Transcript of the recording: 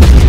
you